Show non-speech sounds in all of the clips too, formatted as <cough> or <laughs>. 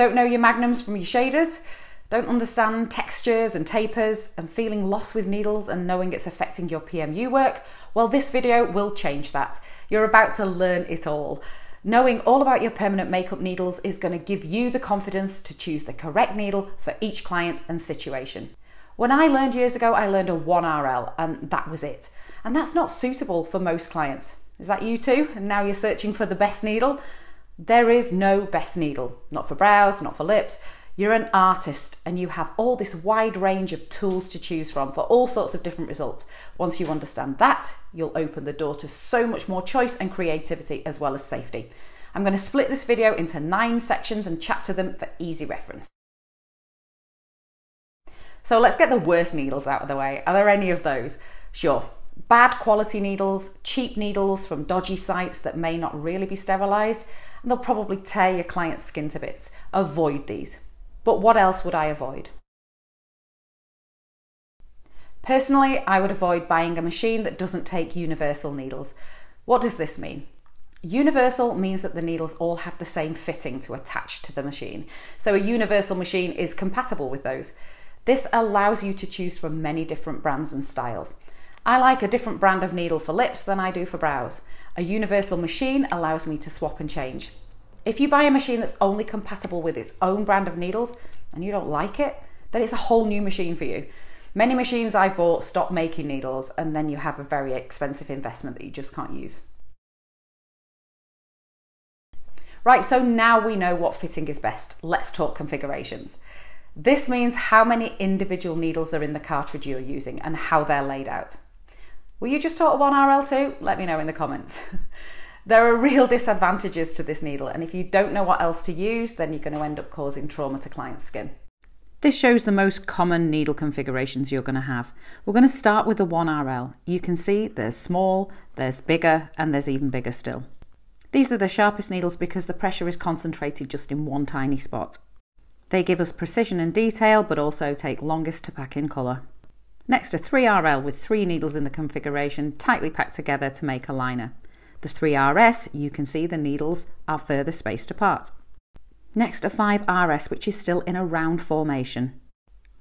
Don't know your magnums from your shaders? Don't understand textures and tapers and feeling lost with needles and knowing it's affecting your PMU work? Well, this video will change that. You're about to learn it all. Knowing all about your permanent makeup needles is going to give you the confidence to choose the correct needle for each client and situation. When I learned years ago, I learned a 1RL and that was it. And that's not suitable for most clients. Is that you too? And now you're searching for the best needle? There is no best needle, not for brows, not for lips. You're an artist and you have all this wide range of tools to choose from for all sorts of different results. Once you understand that, you'll open the door to so much more choice and creativity as well as safety. I'm going to split this video into nine sections and chapter them for easy reference. So let's get the worst needles out of the way. Are there any of those? Sure. Bad quality needles, cheap needles from dodgy sites that may not really be sterilised, and they'll probably tear your client's skin to bits. Avoid these. But what else would I avoid? Personally, I would avoid buying a machine that doesn't take universal needles. What does this mean? Universal means that the needles all have the same fitting to attach to the machine. So a universal machine is compatible with those. This allows you to choose from many different brands and styles. I like a different brand of needle for lips than I do for brows. A universal machine allows me to swap and change. If you buy a machine that's only compatible with its own brand of needles and you don't like it, then it's a whole new machine for you. Many machines I've bought stop making needles and then you have a very expensive investment that you just can't use. Right, so now we know what fitting is best. Let's talk configurations. This means how many individual needles are in the cartridge you're using and how they're laid out. Were you just taught a 1RL2? Let me know in the comments. <laughs> There are real disadvantages to this needle, and if you don't know what else to use, then you're going to end up causing trauma to client's skin. This shows the most common needle configurations you're going to have. We're going to start with the 1RL. You can see there's small, there's bigger, and there's even bigger still. These are the sharpest needles because the pressure is concentrated just in one tiny spot. They give us precision and detail, but also take longest to pack in colour. Next, a 3RL with three needles in the configuration, tightly packed together to make a liner. The 3RS, you can see the needles are further spaced apart. Next, a 5RS, which is still in a round formation.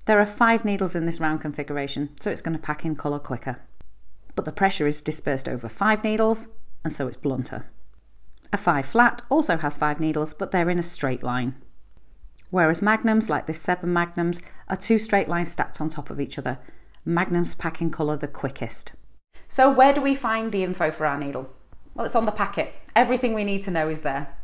There are five needles in this round configuration, so it's going to pack in colour quicker. But the pressure is dispersed over five needles, and so it's blunter. A 5 flat also has five needles, but they're in a straight line. Whereas magnums, like this 7 magnums, are two straight lines stacked on top of each other. Magnums packing colour the quickest. So where do we find the info for our needle? Well, it's on the packet. Everything we need to know is there.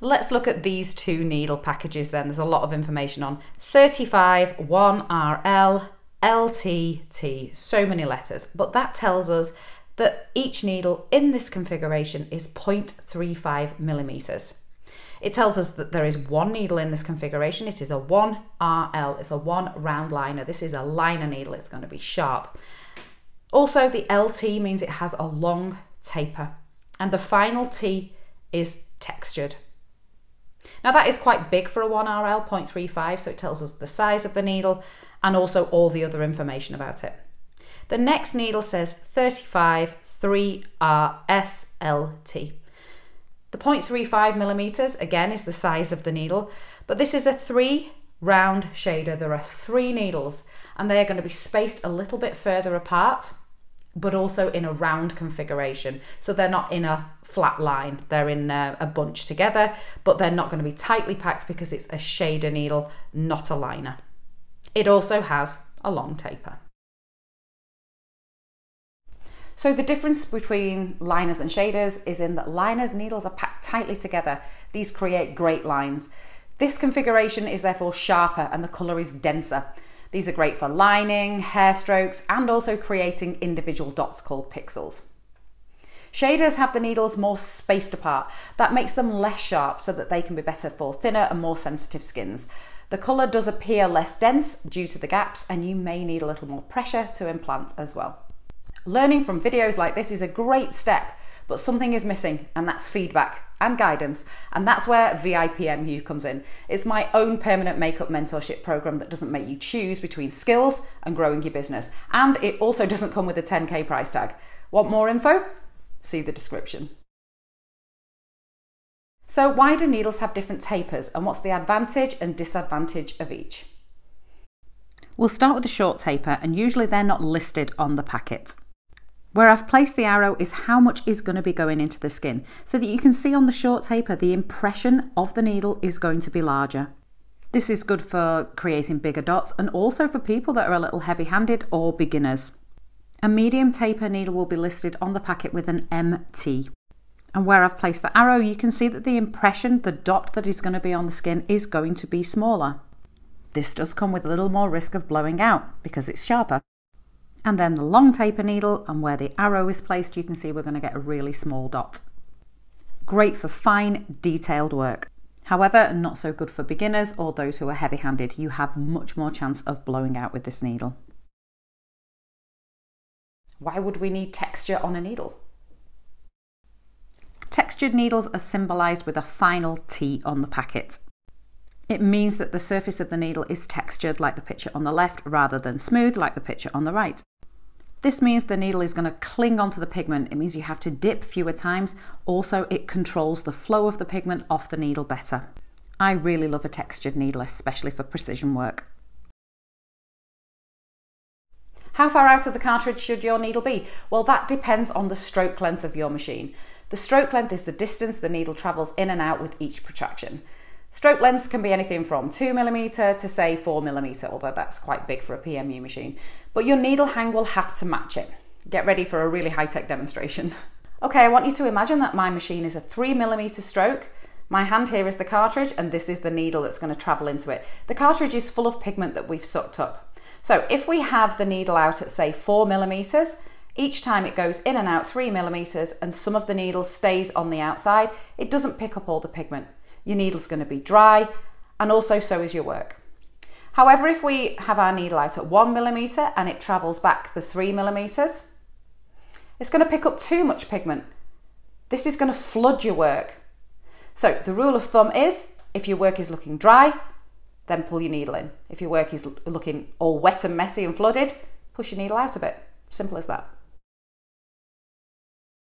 Let's look at these two needle packages then. There's a lot of information on 35 1RL LTT, so many letters, but that tells us that each needle in this configuration is 0.35 millimeters. It tells us that there is one needle in this configuration. It is a 1RL, it's a one round liner. This is a liner needle, it's going to be sharp. Also, the LT means it has a long taper, and the final T is textured. Now that is quite big for a 1RL, 0.35, so it tells us the size of the needle and also all the other information about it. The next needle says 35 3RSLT. The 0.35 millimeters, again, is the size of the needle, but this is a three round shader. There are three needles and they are going to be spaced a little bit further apart but also in a round configuration. So they're not in a flat line, they're in a, a bunch together, but they're not going to be tightly packed because it's a shader needle, not a liner. It also has a long taper. So the difference between liners and shaders is in that liners needles are packed tightly together. These create great lines. This configuration is therefore sharper and the colour is denser. These are great for lining, hair strokes, and also creating individual dots called pixels. Shaders have the needles more spaced apart. That makes them less sharp so that they can be better for thinner and more sensitive skins. The colour does appear less dense due to the gaps and you may need a little more pressure to implant as well. Learning from videos like this is a great step but something is missing, and that's feedback and guidance. And that's where VIPMU comes in. It's my own permanent makeup mentorship program that doesn't make you choose between skills and growing your business. And it also <laughs> doesn't come with a 10k price tag. Want more info? See the description. So, why do needles have different tapers and what's the advantage and disadvantage of each? We'll start with the short taper, and usually they're not listed on the packet. Where I've placed the arrow is how much is going to be going into the skin, so that you can see on the short taper the impression of the needle is going to be larger. This is good for creating bigger dots and also for people that are a little heavy handed or beginners. A medium taper needle will be listed on the packet with an MT. And where I've placed the arrow, you can see that the impression, the dot that is going to be on the skin, is going to be smaller. This does come with a little more risk of blowing out because it's sharper. And then the long taper needle, and where the arrow is placed, you can see we're going to get a really small dot. Great for fine, detailed work. However, not so good for beginners or those who are heavy handed. You have much more chance of blowing out with this needle. Why would we need texture on a needle? Textured needles are symbolised with a final T on the packet. It means that the surface of the needle is textured like the picture on the left rather than smooth like the picture on the right. This means the needle is going to cling onto the pigment. It means you have to dip fewer times. Also, it controls the flow of the pigment off the needle better. I really love a textured needle, especially for precision work. How far out of the cartridge should your needle be? Well, that depends on the stroke length of your machine. The stroke length is the distance the needle travels in and out with each protraction. Stroke lengths can be anything from 2mm to say 4mm, although that's quite big for a PMU machine. But your needle hang will have to match it. Get ready for a really high-tech demonstration. <laughs> okay, I want you to imagine that my machine is a 3mm stroke. My hand here is the cartridge and this is the needle that's going to travel into it. The cartridge is full of pigment that we've sucked up. So if we have the needle out at say 4mm, each time it goes in and out 3mm and some of the needle stays on the outside, it doesn't pick up all the pigment your needle's going to be dry, and also so is your work. However, if we have our needle out at one millimeter and it travels back the three millimeters, it's going to pick up too much pigment. This is going to flood your work. So the rule of thumb is if your work is looking dry, then pull your needle in. If your work is looking all wet and messy and flooded, push your needle out a bit. Simple as that.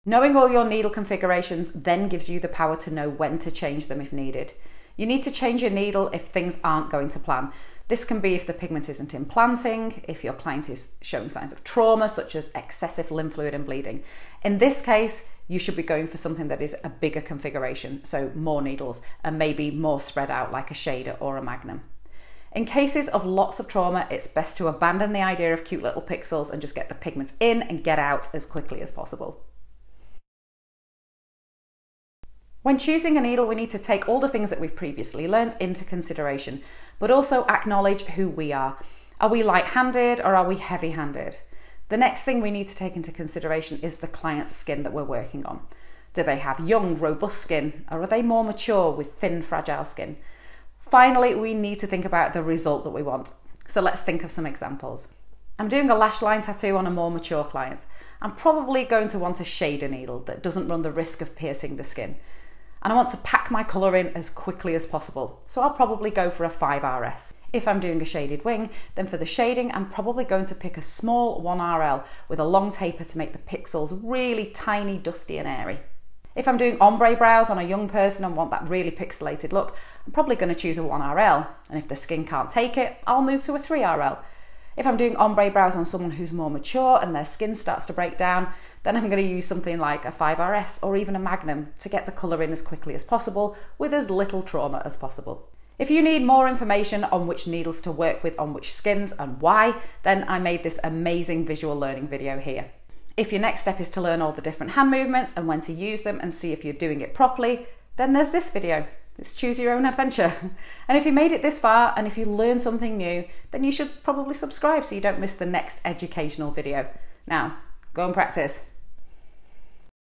Knowing all your needle configurations then gives you the power to know when to change them if needed. You need to change your needle if things aren't going to plan. This can be if the pigment isn't implanting, if your client is showing signs of trauma, such as excessive lymph fluid and bleeding. In this case, you should be going for something that is a bigger configuration, so more needles and maybe more spread out like a shader or a magnum. In cases of lots of trauma, it's best to abandon the idea of cute little pixels and just get the pigments in and get out as quickly as possible. When choosing a needle, we need to take all the things that we've previously learnt into consideration, but also acknowledge who we are. Are we light handed or are we heavy handed? The next thing we need to take into consideration is the client's skin that we're working on. Do they have young, robust skin, or are they more mature with thin, fragile skin? Finally, we need to think about the result that we want. So let's think of some examples. I'm doing a lash line tattoo on a more mature client. I'm probably going to want a shader needle that doesn't run the risk of piercing the skin and I want to pack my colour in as quickly as possible. So I'll probably go for a 5RS. If I'm doing a shaded wing, then for the shading, I'm probably going to pick a small 1RL with a long taper to make the pixels really tiny, dusty and airy. If I'm doing ombre brows on a young person and want that really pixelated look, I'm probably going to choose a 1RL. And if the skin can't take it, I'll move to a 3RL. If I'm doing ombre brows on someone who's more mature and their skin starts to break down, then I'm going to use something like a 5RS or even a Magnum to get the colour in as quickly as possible with as little trauma as possible. If you need more information on which needles to work with on which skins and why, then I made this amazing visual learning video here. If your next step is to learn all the different hand movements and when to use them and see if you're doing it properly, then there's this video. It's choose your own adventure. <laughs> And if you made it this far and if you learned something new, then you should probably subscribe so you don't miss the next educational video. Now, go and practice.